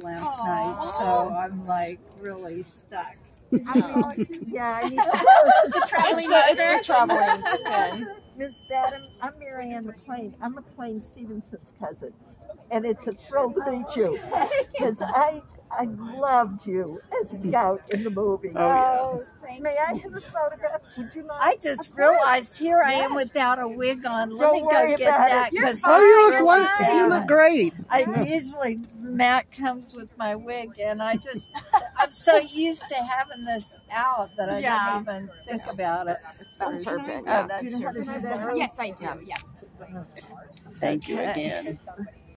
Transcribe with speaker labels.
Speaker 1: travel last night, so I'm like really stuck.
Speaker 2: I mean, yeah, I need to.
Speaker 3: The traveling
Speaker 4: It's the,
Speaker 3: mother.
Speaker 4: it's the traveling.
Speaker 2: Ms. Badham, I'm Mary Ann McLean. I'm McLean Stevenson's cousin. And it's a thrill to meet you. Because I, I loved you as Scout in the movie.
Speaker 4: Oh, oh uh,
Speaker 1: thank
Speaker 2: May I have a photograph? Would you mind?
Speaker 1: I just
Speaker 2: Of course.
Speaker 1: realized here I am without a wig on. Let
Speaker 2: Don't
Speaker 1: me
Speaker 2: worry
Speaker 1: go get
Speaker 2: about
Speaker 1: that because
Speaker 5: Oh, you look
Speaker 1: really
Speaker 5: like you look great.
Speaker 1: I usually Matt comes with my wig, and I just I'm so used to having this out that I
Speaker 3: Yeah.
Speaker 1: don't even think about it.
Speaker 4: That's her
Speaker 1: Oh, that's
Speaker 2: Do you know
Speaker 1: her.
Speaker 2: how to do that?
Speaker 3: Yes, I do. Yeah.
Speaker 4: Thank you
Speaker 1: Okay.
Speaker 4: again.